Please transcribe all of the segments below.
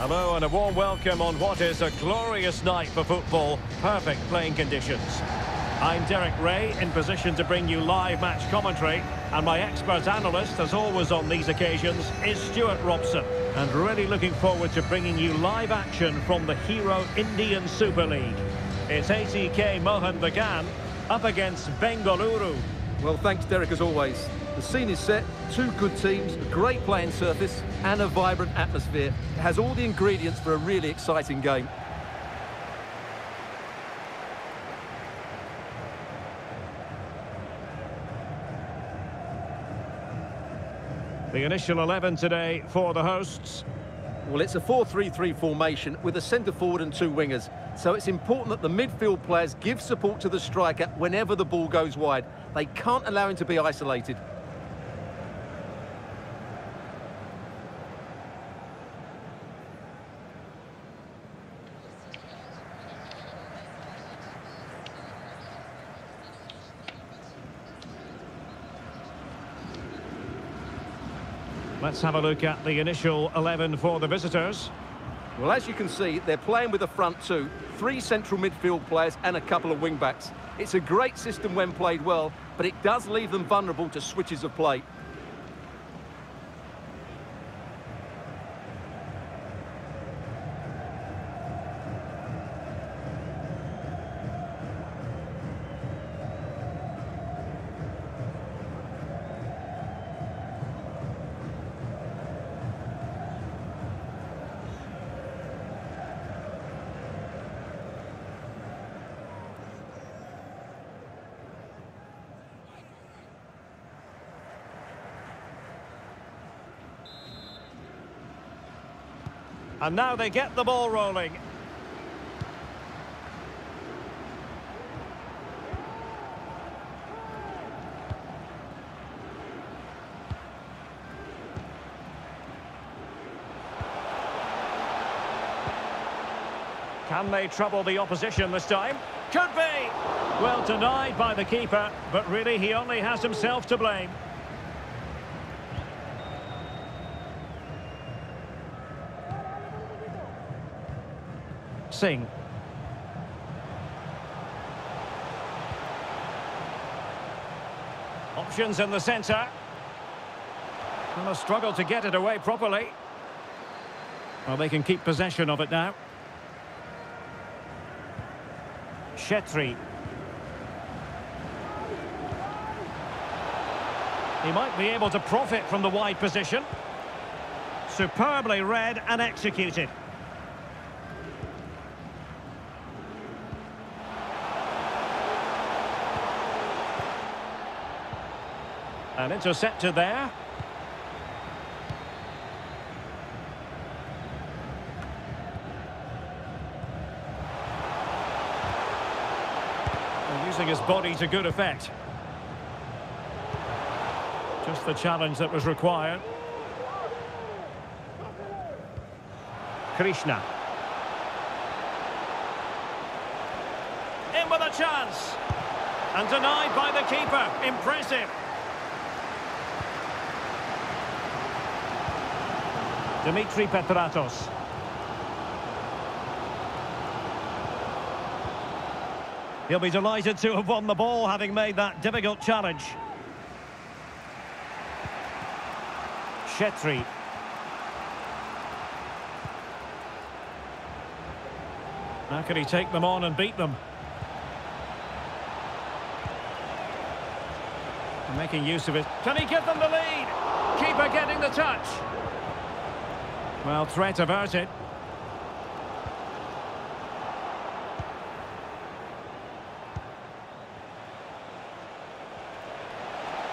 Hello and a warm welcome on what is a glorious night for football. Perfect playing conditions. I'm Derek Rae, in position to bring you live match commentary. And my expert analyst, as always on these occasions, is Stewart Robson. And really looking forward to bringing you live action from the Hero Indian Super League. It's ATK Mohun Bagan up against Bengaluru. Well, thanks, Derek, as always. The scene is set, two good teams, a great playing surface, and a vibrant atmosphere. It has all the ingredients for a really exciting game. The initial 11 today for the hosts. Well, it's a 4-3-3 formation with a centre forward and two wingers. So it's important that the midfield players give support to the striker whenever the ball goes wide. They can't allow him to be isolated. Let's have a look at the initial 11 for the visitors. Well, as you can see, they're playing with a front two, three central midfield players and a couple of wing-backs. It's a great system when played well, but it does leave them vulnerable to switches of play. And now they get the ball rolling. Can they trouble the opposition this time? Could be! Well denied by the keeper, but really he only has himself to blame. Singh. Options in the centre. And a struggle to get it away properly. Well, they can keep possession of it now. Chhetri. He might be able to profit from the wide position. Superbly read and executed. An interceptor there. And using his body to good effect. Just the challenge that was required. Krishna. In with a chance. And denied by the keeper. Impressive. Dimitri Petratos. He'll be delighted to have won the ball, having made that difficult challenge. Chhetri. How can he take them on and beat them? Making use of it. Can he give them the lead? Keeper getting the touch. Well, threat averted.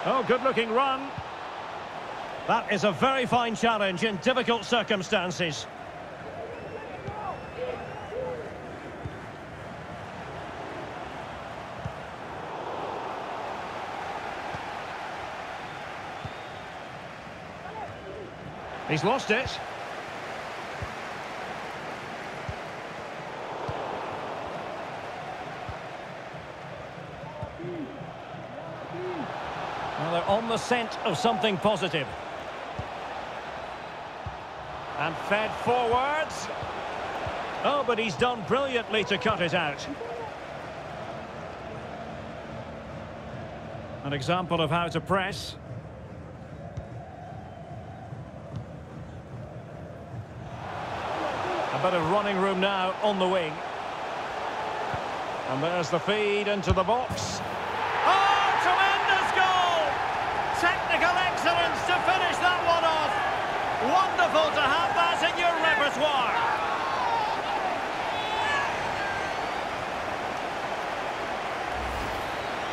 Oh, good-looking run. That is a very fine challenge in difficult circumstances. He's lost it. Well, they're the scent of something positive. And fed forwards. Oh, but he's done brilliantly to cut it out. An example of how to press. A bit of running room now on the wing. And there's the feed into the box. Oh, tremendous goal! Technical excellence to finish that one off. Wonderful to have that in your repertoire.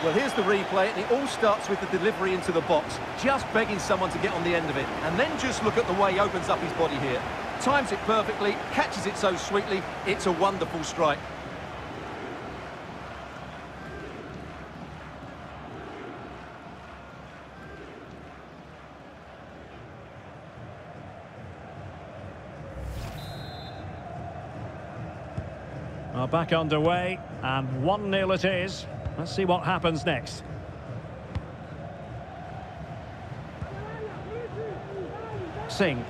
Well, here's the replay, and it all starts with the delivery into the box, just begging someone to get on the end of it. And then just look at the way he opens up his body here. Times it perfectly, catches it so sweetly, it's a wonderful strike. Well, back underway, and 1-0 it is. Let's see what happens next. Singh.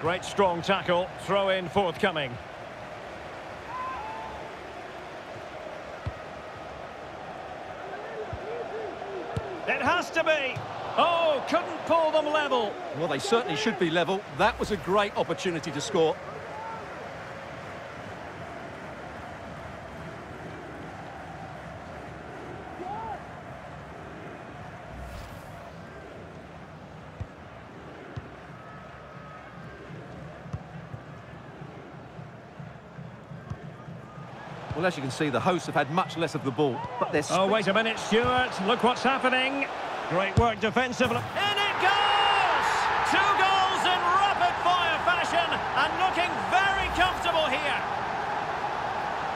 Great strong tackle, throw in forthcoming. It has to be! Oh, couldn't pull them level. Well, they certainly should be level. That was a great opportunity to score. As you can see, the hosts have had much less of the ball, but they're... Oh, wait a minute, Stewart. Look what's happening. Great work defensively. In it goes! Two goals in rapid-fire fashion and looking very comfortable here.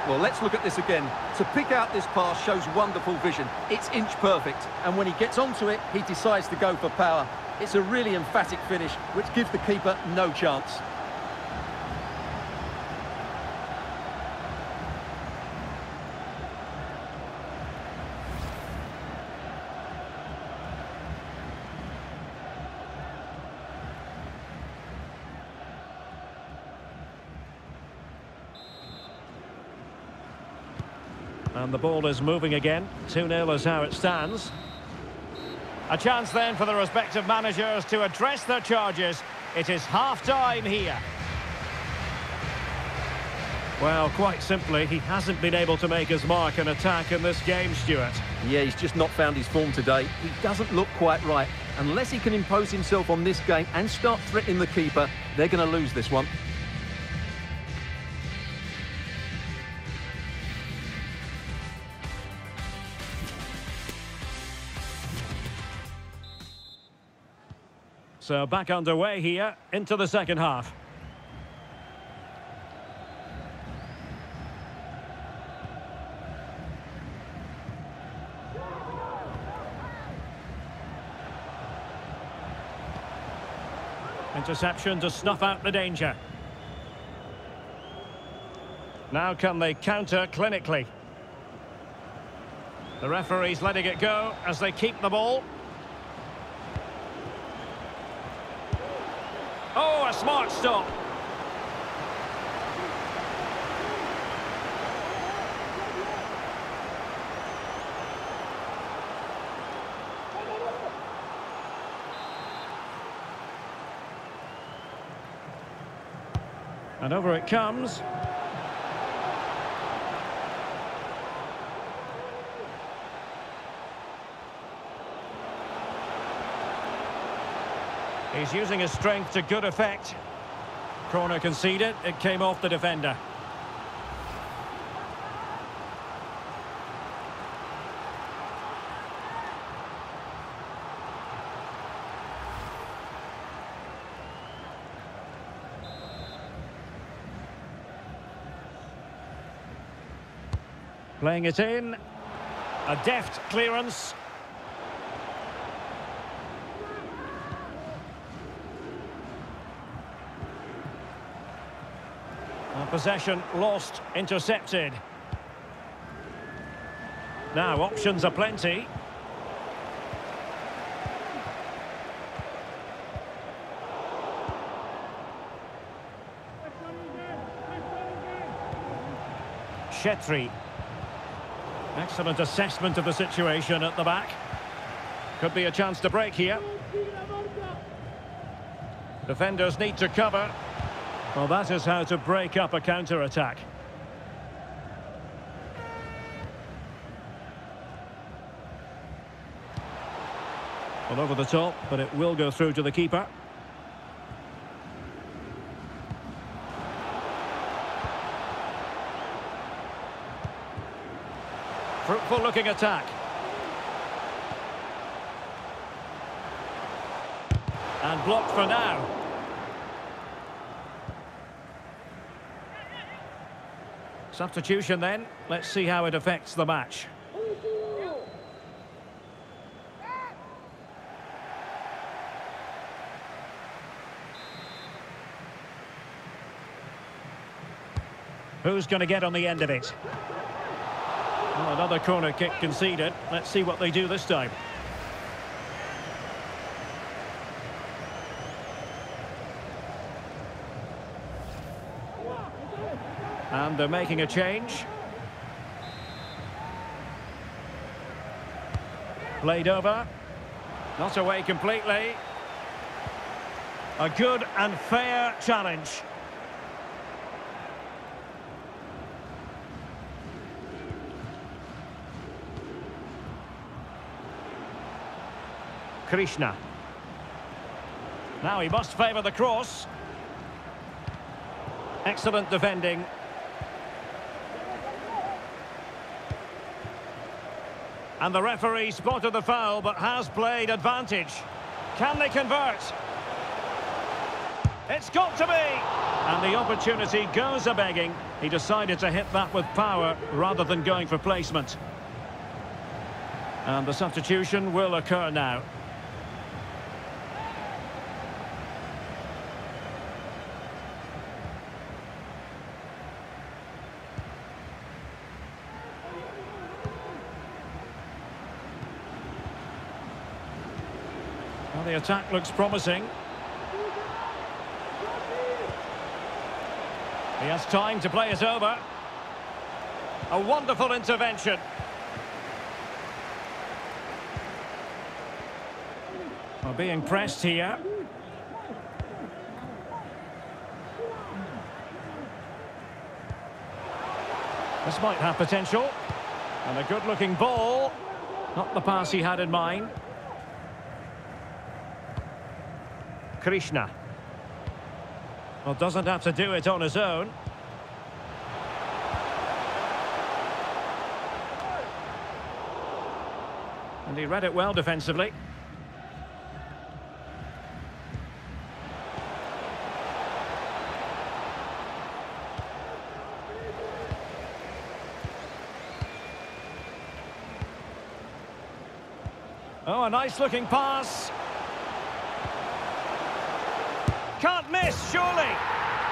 Well, let's look at this again. To pick out this pass shows wonderful vision. It's inch perfect, and when he gets onto it, he decides to go for power. It's a really emphatic finish, which gives the keeper no chance. And the ball is moving again. 2-0 is how it stands. A chance then for the respective managers to address their charges. It is half-time here. Well, quite simply, he hasn't been able to make his mark and attack in this game, Stewart. Yeah, he's just not found his form today. He doesn't look quite right. Unless he can impose himself on this game and start threatening the keeper, they're going to lose this one. So back underway here into the second half. Interception to snuff out the danger. Now can they counter clinically? The referee's letting it go as they keep the ball. Oh, a smart stop. And over it comes. He's using his strength to good effect. Corner conceded, it, it came off the defender. Playing it in. A deft clearance. And possession lost, intercepted. Now, options are plenty. Chhetri, Excellent assessment of the situation at the back. Could be a chance to break here. Defenders need to cover. Well, that is how to break up a counter-attack. Well, over the top, but it will go through to the keeper. Fruitful looking attack. And blocked for now. Substitution then. Let's see how it affects the match. Who's going to get on the end of it? Well, another corner kick conceded. Let's see what they do this time. And they're making a change. Played over. Not away completely. A good and fair challenge. Krishna. Now he must favour the cross. Excellent defending. And the referee spotted the foul, but has played advantage. Can they convert? It's got to be! And the opportunity goes a-begging. He decided to hit that with power rather than going for placement. And the substitution will occur now. The attack looks promising. He has time to play it over. A wonderful intervention. Well, being pressed here. This might have potential. And a good-looking ball. Not the pass he had in mind. Krishna. Well, doesn't have to do it on his own. And he read it well defensively. Oh, a nice looking pass. Can't miss, surely.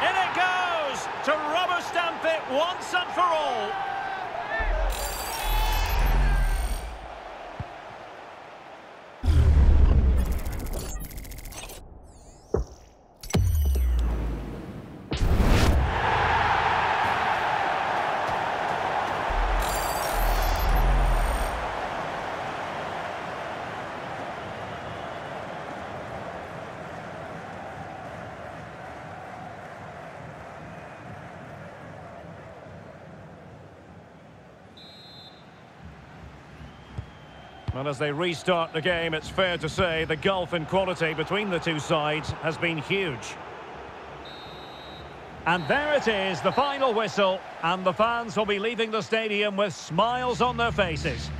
In it goes to rubber stamp it once and for all. Well, as they restart the game, it's fair to say the gulf in quality between the two sides has been huge. And there it is, the final whistle, and the fans will be leaving the stadium with smiles on their faces.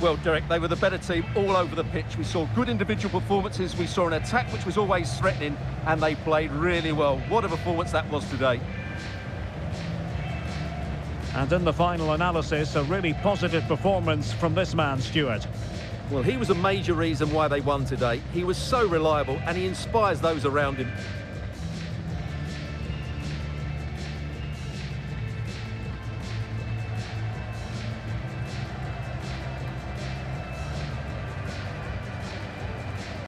Well, Derek, they were the better team all over the pitch. We saw good individual performances, we saw an attack which was always threatening, and they played really well. What a performance that was today. And in the final analysis, a really positive performance from this man, Stewart. Well, he was a major reason why they won today. He was so reliable and he inspires those around him.